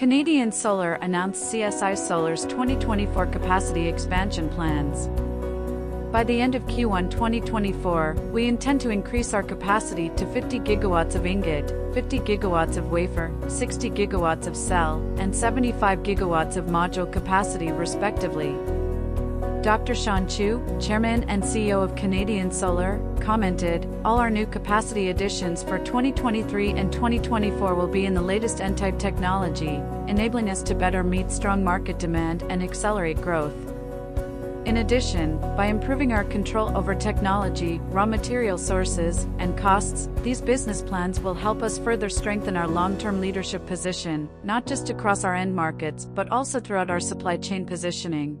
Canadian Solar announced CSI Solar's 2024 capacity expansion plans. By the end of Q1 2024, we intend to increase our capacity to 50 gigawatts of ingot, 50 gigawatts of wafer, 60 gigawatts of cell, and 75 gigawatts of module capacity respectively. Dr. Shawn Qu, Chairman and CEO of Canadian Solar, commented, All our new capacity additions for 2023 and 2024 will be in the latest N-type technology, enabling us to better meet strong market demand and accelerate growth. In addition, by improving our control over technology, raw material sources, and costs, these business plans will help us further strengthen our long-term leadership position, not just across our end markets, but also throughout our supply chain positioning.